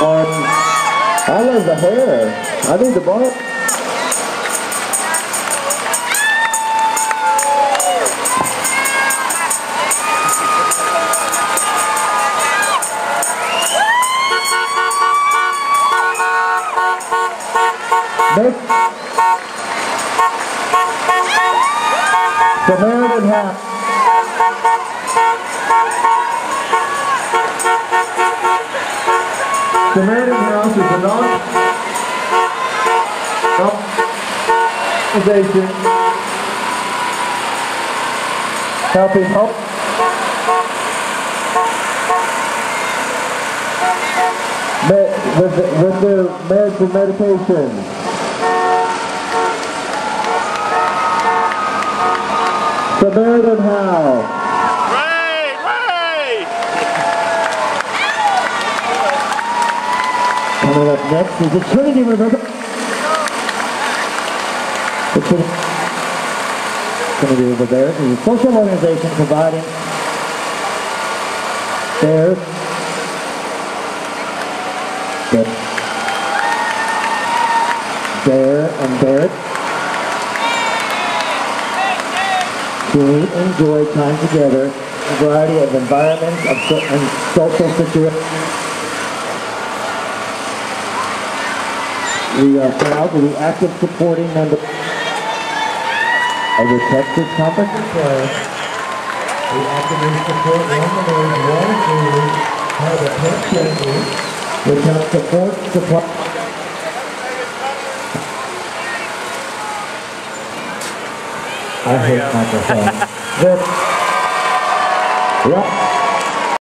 on, I love the hair. I think the ball. Next. Samaritan half. Samaritan House is a non organization helping help med, with, the, with their meds and medications. Samaritan House. Coming up next. Is the Trinity Trinity. River Bears is a social organization providing that bear and bear to enjoy time together. A variety of environments of and social situations. We are proud to be active supporting members of the Texas Conference of Players. We actively support one of those one food, part of the Pink Trinity, which helps support supply. I hate microphones.